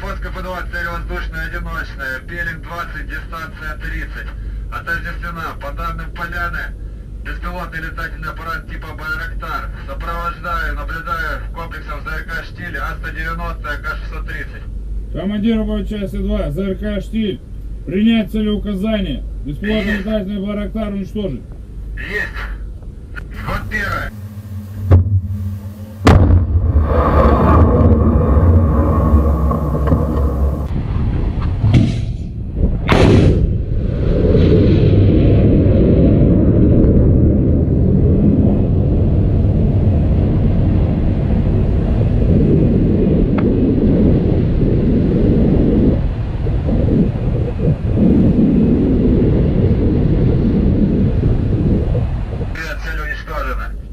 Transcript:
пост КП-2, цель воздушная одиночная, пелинг 20, дистанция 30. Отождествлена, по данным Поляны, беспилотный летательный аппарат типа Байрактар. Сопровождаю, наблюдаю комплексом ЗРК «Штиль» А-190 АК-630. Командир боевой части 2, ЗРК «Штиль». Принять целеуказание. Беспилотный летательный барактар уничтожить. Есть. اشکال من